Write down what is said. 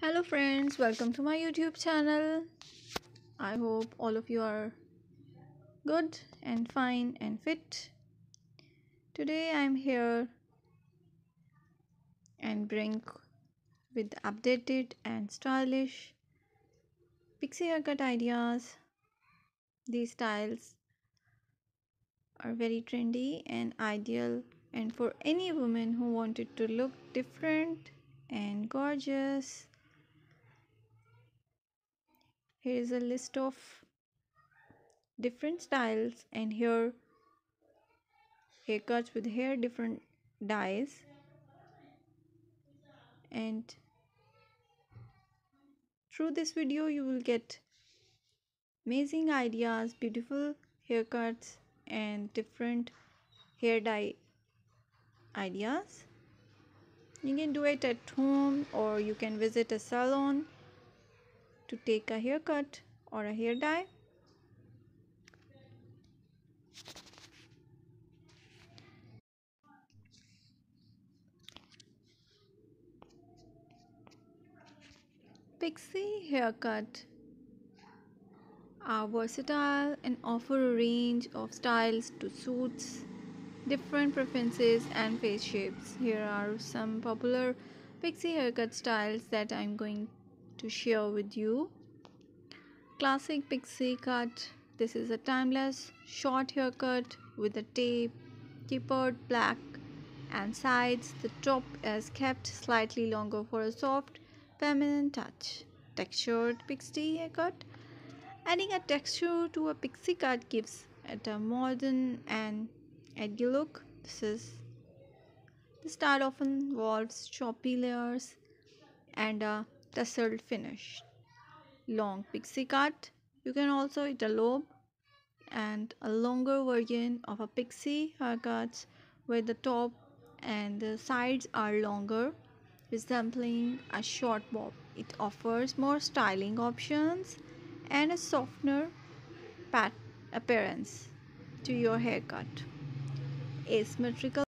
hello friends. Welcome to my youtube channel. I hope all of you are good and fine and fit. Today i'm here and bring with updated and stylish pixie haircut ideas. These styles are very trendy and ideal and for any woman who wanted to look different and gorgeous here is a list of different styles and here haircuts with hair different dyes. And through this video you will get amazing ideas beautiful haircuts and different hair dye ideas. You can do it at home or you can visit a salon to take a haircut or a hair dye. Pixie haircut are versatile and offer a range of styles to suits different preferences and face shapes. Here are some popular pixie haircut styles that I'm going to share with you. Classic pixie cut. This is a timeless short haircut with a tape, tapered black and sides. The top is kept slightly longer for a soft feminine touch. Textured pixie haircut. Adding a texture to a pixie cut gives it a modern and edgy look. This is the style often involves choppy layers and a tasseled finish. Long pixie cut. You can also elope and a longer version of a pixie haircut where the top and the sides are longer resembling a short bob. It offers more styling options and a softer pat appearance to your haircut. Asymmetrical